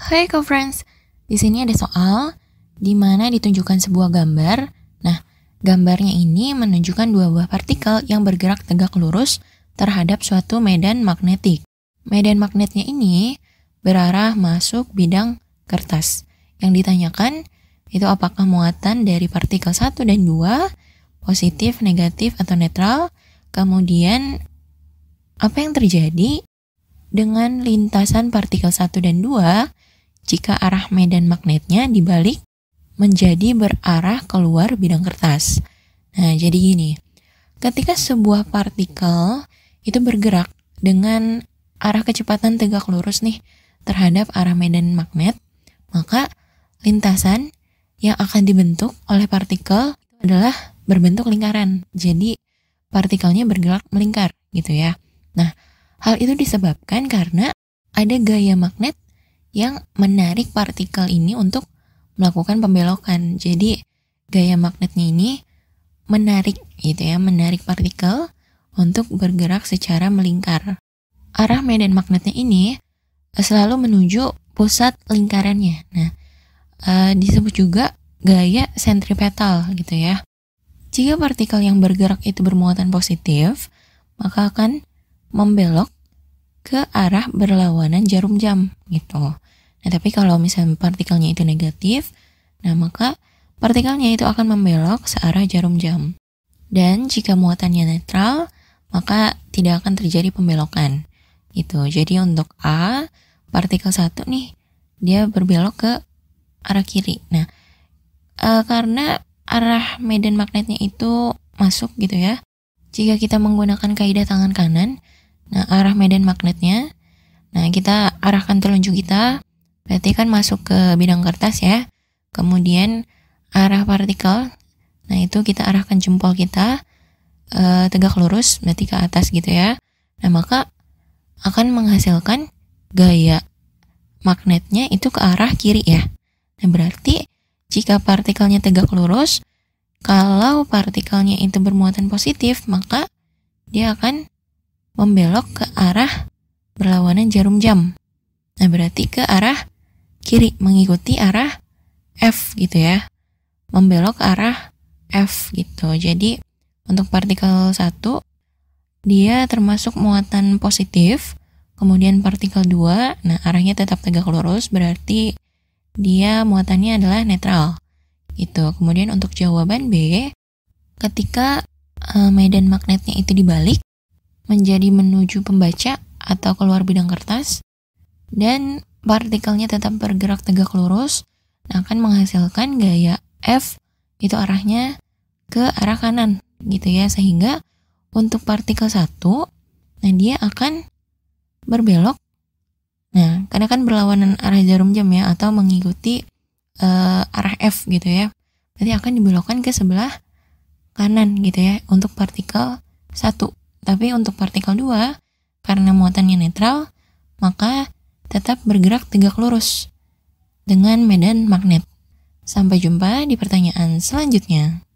Hai co-friends, di sini ada soal di mana ditunjukkan sebuah gambar. Nah, gambarnya ini menunjukkan dua buah partikel yang bergerak tegak lurus terhadap suatu medan magnetik. Medan magnetnya ini berarah masuk bidang kertas. Yang ditanyakan itu apakah muatan dari partikel 1 dan 2 positif, negatif, atau netral. Kemudian apa yang terjadi dengan lintasan partikel 1 dan 2 jika arah medan magnetnya dibalik menjadi berarah keluar bidang kertas. Nah, jadi gini. Ketika sebuah partikel itu bergerak dengan arah kecepatan tegak lurus nih terhadap arah medan magnet, maka lintasan yang akan dibentuk oleh partikel adalah berbentuk lingkaran. Jadi partikelnya bergerak melingkar gitu ya. Nah, hal itu disebabkan karena ada gaya magnet yang menarik partikel ini untuk melakukan pembelokan. Jadi gaya magnetnya ini menarik gitu ya, menarik partikel untuk bergerak secara melingkar. Arah medan magnetnya ini selalu menuju pusat lingkarannya. Nah, uh, disebut juga gaya sentripetal gitu ya. Jika partikel yang bergerak itu bermuatan positif, maka akan membelok ke arah berlawanan jarum jam gitu. Nah, tapi kalau misalnya partikelnya itu negatif, nah maka partikelnya itu akan membelok searah jarum jam. Dan jika muatannya netral, maka tidak akan terjadi pembelokan. Gitu. Jadi untuk A, partikel satu nih, dia berbelok ke arah kiri. Nah, e, karena arah medan magnetnya itu masuk gitu ya. Jika kita menggunakan kaidah tangan kanan, Nah, arah medan magnetnya, nah kita arahkan telunjuk kita, berarti kan masuk ke bidang kertas ya. Kemudian arah partikel, nah itu kita arahkan jempol kita uh, tegak lurus, berarti ke atas gitu ya. Nah, maka akan menghasilkan gaya magnetnya itu ke arah kiri ya. Nah, berarti jika partikelnya tegak lurus, kalau partikelnya itu bermuatan positif, maka dia akan membelok ke arah berlawanan jarum jam. Nah, berarti ke arah kiri mengikuti arah F gitu ya. Membelok ke arah F gitu. Jadi untuk partikel 1 dia termasuk muatan positif. Kemudian partikel 2, nah arahnya tetap tegak lurus berarti dia muatannya adalah netral. Gitu. Kemudian untuk jawaban B, ketika uh, medan magnetnya itu dibalik, menjadi menuju pembaca atau keluar bidang kertas dan partikelnya tetap bergerak tegak lurus akan menghasilkan gaya F itu arahnya ke arah kanan gitu ya sehingga untuk partikel satu nah dia akan berbelok. Nah karena kan berlawanan arah jarum jam ya atau mengikuti uh, arah F gitu ya berarti akan dibelokkan ke sebelah kanan gitu ya untuk partikel satu tapi untuk partikel 2, karena muatannya netral, maka tetap bergerak tegak lurus dengan medan magnet. Sampai jumpa di pertanyaan selanjutnya.